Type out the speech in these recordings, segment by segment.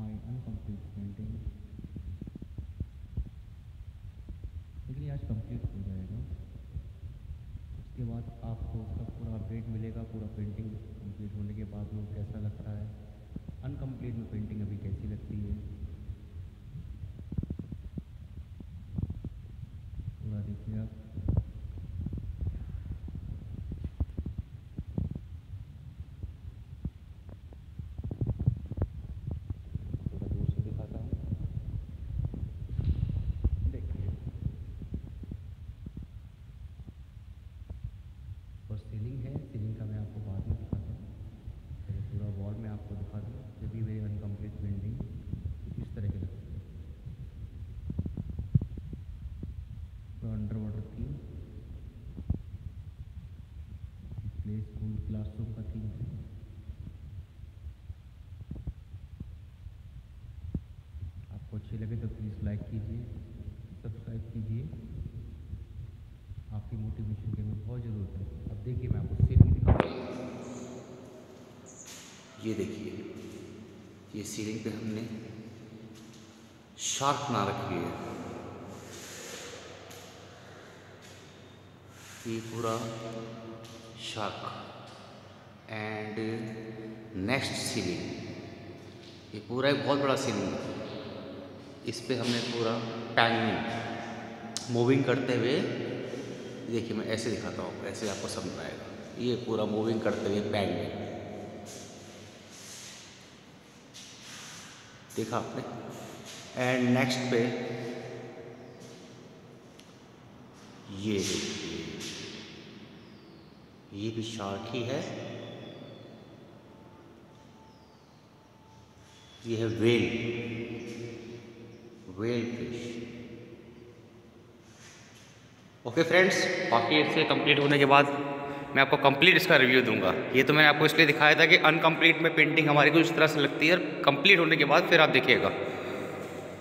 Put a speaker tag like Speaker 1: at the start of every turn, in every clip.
Speaker 1: Incomplete painting लेकिन आज complete हो जाएगा। उसके बाद आपको उसका पूरा अपडेट मिलेगा, पूरा पेंटिंग कंप्लीट होने के बाद में कैसा लग रहा है। अनकम्प्लीट में पेंटिंग अभी कैसी लगती है पूरा देखिए आप थोड़ा दूर से दिखाता हूँ देखिए और सीलिंग है सीलिंग का मैं आपको बाद में दिखाता हूँ। पहले पूरा वॉल में आपको दिखा दूँ, जब भी मेरी अनकम्प्लीट पेंटिंग इस तरह की लगती है। पूरा under water theme play school classroom का थीम है। आपको अच्छी लगे तो प्लीज़ लाइक कीजिए सब्सक्राइब कीजिए। आपकी मोटिवेशन की हमें बहुत ज़रूरत है। अब देखिए, मैं आपको सीलिंग दिखाऊँगा।
Speaker 2: ये देखिए, ये सीलिंग पे हमने शार्क बना रखी है। ये पूरा शार्क एंड नेक्स्ट सीलिंग ये पूरा एक बहुत बड़ा सीलिंग इस पे हमने पूरा पैंगविन मूविंग करते हुए देखिए, मैं ऐसे दिखाता हूँ, ऐसे आपको समझ में आएगा। ये पूरा मूविंग करते हुए पैंगविन देखा आपने? एंड नेक्स्ट पे ये देखिए, ये भी शार्क ही। है ये है well well fish okay friends बाकी इससे कंप्लीट होने के बाद मैं आपको कंप्लीट इसका रिव्यू दूँगा। ये तो मैंने आपको इसलिए दिखाया था कि अनकम्प्लीट में पेंटिंग हमारी कुछ इस तरह से लगती है और कंप्लीट होने के बाद फिर आप देखिएगा।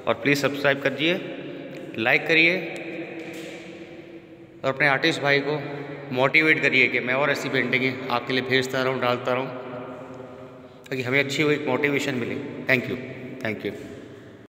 Speaker 2: और प्लीज़ सब्सक्राइब करिए लाइक करिए और अपने आर्टिस्ट भाई को मोटिवेट करिए कि मैं और ऐसी पेंटिंगें आपके लिए भेजता रहूँ, डालता रहूँ, ताकि हमें अच्छी हुई मोटिवेशन मिले। Thank you thank you